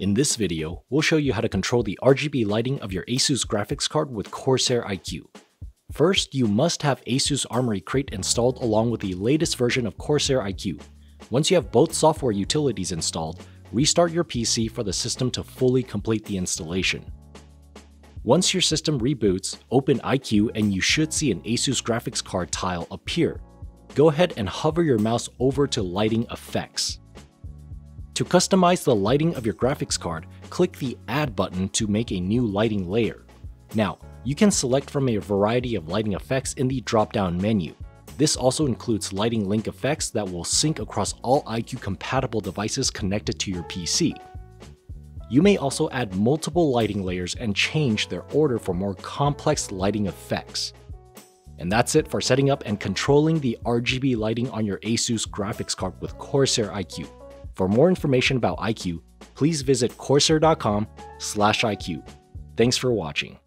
In this video, we'll show you how to control the RGB lighting of your ASUS graphics card with Corsair iCUE. First, you must have ASUS Armoury Crate installed along with the latest version of Corsair iCUE. Once you have both software utilities installed, restart your PC for the system to fully complete the installation. Once your system reboots, open iCUE and you should see an ASUS graphics card tile appear. Go ahead and hover your mouse over to Lighting Effects. To customize the lighting of your graphics card, click the Add button to make a new lighting layer. Now, you can select from a variety of lighting effects in the drop-down menu. This also includes lighting link effects that will sync across all iCUE-compatible devices connected to your PC. You may also add multiple lighting layers and change their order for more complex lighting effects. And that's it for setting up and controlling the RGB lighting on your ASUS graphics card with Corsair iCUE. For more information about iCUE, please visit corsair.com/iCUE. Thanks for watching.